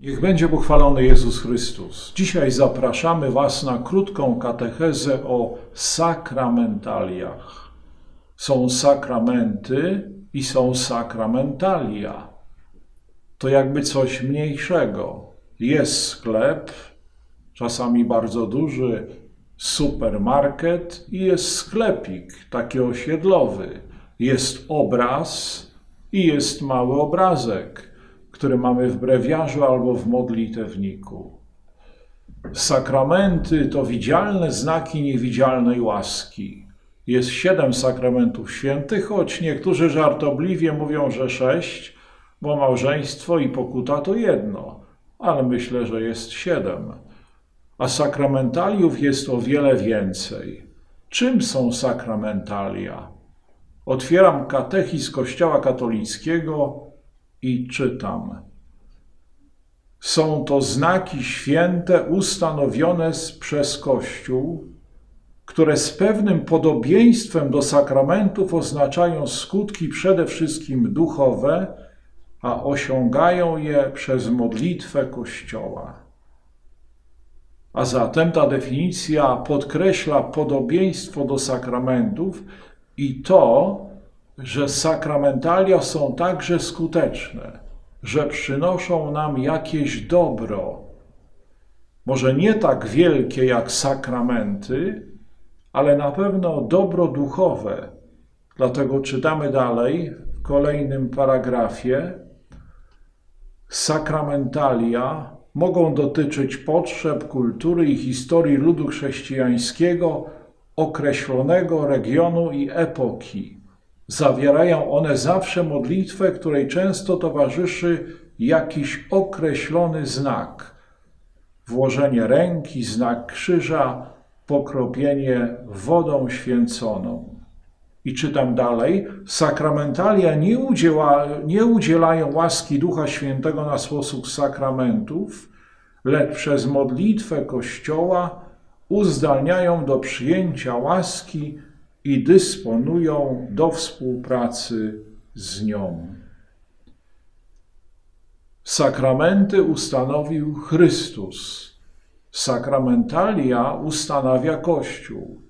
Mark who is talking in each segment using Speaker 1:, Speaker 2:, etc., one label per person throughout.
Speaker 1: Niech będzie pochwalony Jezus Chrystus. Dzisiaj zapraszamy Was na krótką katechezę o sakramentaliach. Są sakramenty i są sakramentalia. To jakby coś mniejszego. Jest sklep, czasami bardzo duży, supermarket i jest sklepik, taki osiedlowy. Jest obraz i jest mały obrazek które mamy w brewiarzu albo w modlitewniku. Sakramenty to widzialne znaki niewidzialnej łaski. Jest siedem sakramentów świętych, choć niektórzy żartobliwie mówią, że sześć, bo małżeństwo i pokuta to jedno, ale myślę, że jest siedem. A sakramentaliów jest o wiele więcej. Czym są sakramentalia? Otwieram katechizm Kościoła katolickiego, i czytam. Są to znaki święte ustanowione przez Kościół, które z pewnym podobieństwem do sakramentów oznaczają skutki przede wszystkim duchowe, a osiągają je przez modlitwę Kościoła. A zatem ta definicja podkreśla podobieństwo do sakramentów i to, że sakramentalia są także skuteczne, że przynoszą nam jakieś dobro. Może nie tak wielkie jak sakramenty, ale na pewno dobro duchowe. Dlatego czytamy dalej w kolejnym paragrafie. Sakramentalia mogą dotyczyć potrzeb, kultury i historii ludu chrześcijańskiego określonego regionu i epoki Zawierają one zawsze modlitwę, której często towarzyszy jakiś określony znak. Włożenie ręki, znak krzyża, pokropienie wodą święconą. I czytam dalej. Sakramentalia nie, udziela, nie udzielają łaski Ducha Świętego na sposób sakramentów, lecz przez modlitwę Kościoła uzdalniają do przyjęcia łaski i dysponują do współpracy z nią. Sakramenty ustanowił Chrystus. Sakramentalia ustanawia Kościół,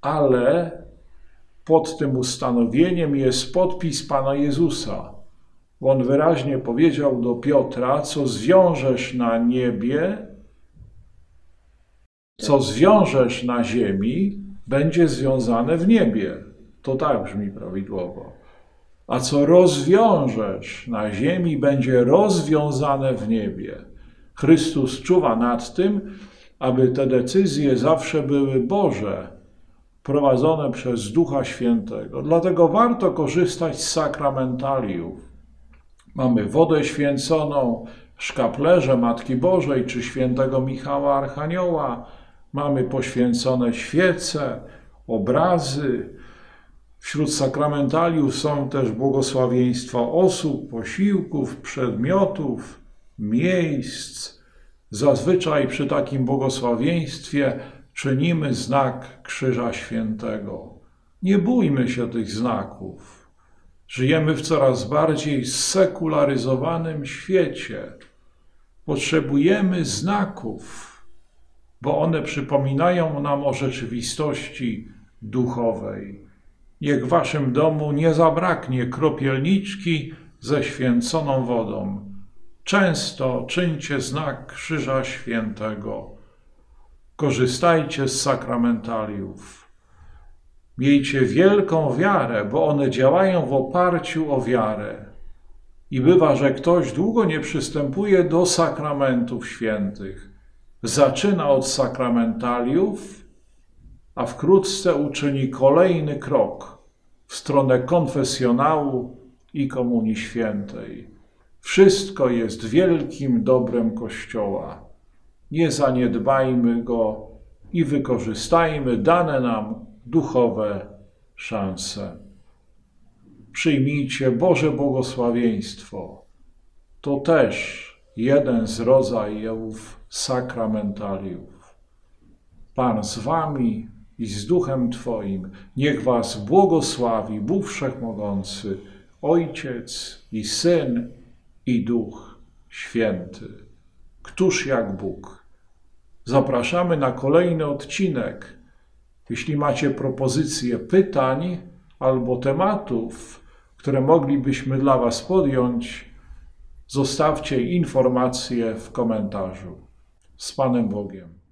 Speaker 1: ale pod tym ustanowieniem jest podpis Pana Jezusa. On wyraźnie powiedział do Piotra: Co zwiążesz na niebie, co zwiążesz na ziemi, będzie związane w niebie. To tak brzmi prawidłowo. A co rozwiążesz na ziemi, będzie rozwiązane w niebie. Chrystus czuwa nad tym, aby te decyzje zawsze były Boże, prowadzone przez Ducha Świętego. Dlatego warto korzystać z sakramentaliów. Mamy wodę święconą, szkaplerze Matki Bożej czy świętego Michała Archanioła, Mamy poświęcone świece, obrazy. Wśród sakramentaliów są też błogosławieństwa osób, posiłków, przedmiotów, miejsc. Zazwyczaj przy takim błogosławieństwie czynimy znak Krzyża Świętego. Nie bójmy się tych znaków. Żyjemy w coraz bardziej sekularyzowanym świecie. Potrzebujemy znaków bo one przypominają nam o rzeczywistości duchowej. Niech w waszym domu nie zabraknie kropielniczki ze święconą wodą. Często czyńcie znak Krzyża Świętego. Korzystajcie z sakramentaliów. Miejcie wielką wiarę, bo one działają w oparciu o wiarę. I bywa, że ktoś długo nie przystępuje do sakramentów świętych zaczyna od sakramentaliów, a wkrótce uczyni kolejny krok w stronę konfesjonału i Komunii Świętej. Wszystko jest wielkim dobrem Kościoła. Nie zaniedbajmy go i wykorzystajmy dane nam duchowe szanse. Przyjmijcie Boże błogosławieństwo. To też jeden z rodzajów sakramentaliów. Pan z wami i z duchem Twoim, niech was błogosławi Bóg Wszechmogący, Ojciec i Syn i Duch święty. Któż jak Bóg? Zapraszamy na kolejny odcinek. Jeśli macie propozycje pytań albo tematów, które moglibyśmy dla Was podjąć, zostawcie informacje w komentarzu. Z Panem Bogiem.